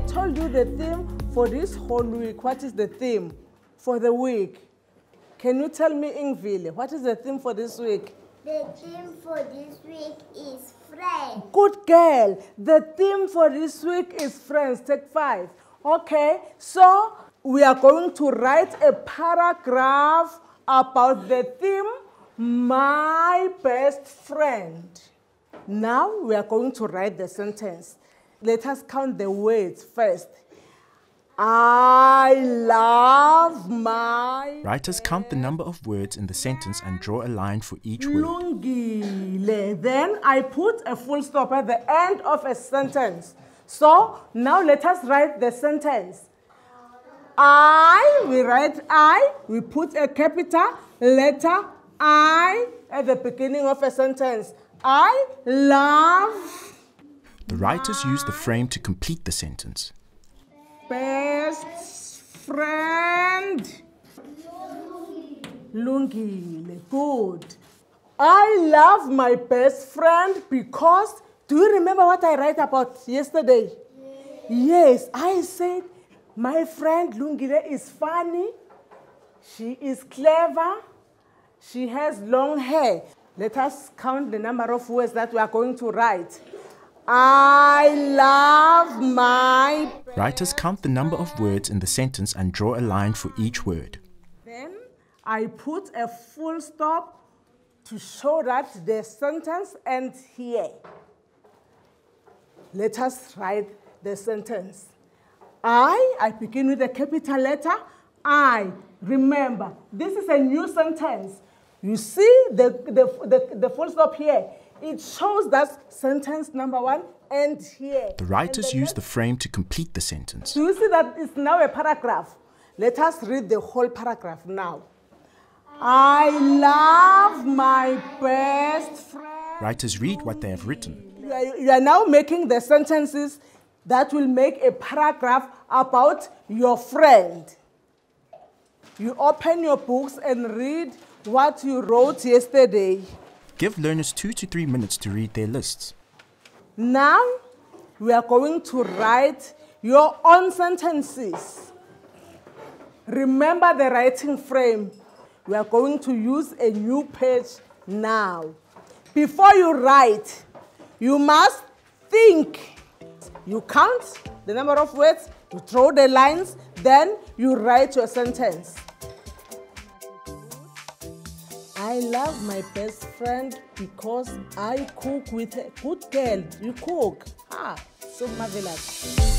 told you the theme for this whole week. What is the theme for the week? Can you tell me, Ingvile, what is the theme for this week? The theme for this week is friends. Good girl. The theme for this week is friends. Take five. Okay, so we are going to write a paragraph about the theme my best friend. Now we are going to write the sentence. Let us count the words first. I love my Writers count the number of words in the sentence and draw a line for each word. Lungile. Then I put a full stop at the end of a sentence. So now let us write the sentence. I, we write I, we put a capital letter I at the beginning of a sentence. I love The writers use the frame to complete the sentence. best friend. Lungile, good. I love my best friend because, do you remember what I write about yesterday? Yes, I said my friend Lungile is funny, she is clever, she has long hair. Let us count the number of words that we are going to write. I love my Writers count the number of words in the sentence and draw a line for each word. Then I put a full stop to show that the sentence ends here. Let us write the sentence. I, I begin with a capital letter. I, remember, this is a new sentence. You see the, the, the, the full stop here. It shows that sentence number one ends here. The writers the use the frame to complete the sentence. do you see that it's now a paragraph? Let us read the whole paragraph now. I love my best friend. Writers read what they have written. You are, you are now making the sentences that will make a paragraph about your friend. You open your books and read what you wrote yesterday. Give learners two to three minutes to read their lists. Now, we are going to write your own sentences. Remember the writing frame. We are going to use a new page now. Before you write, you must think. You count the number of words, you draw the lines, then you write your sentence. I love my best friend because I cook with a good girl. You cook. Ah, so marvelous.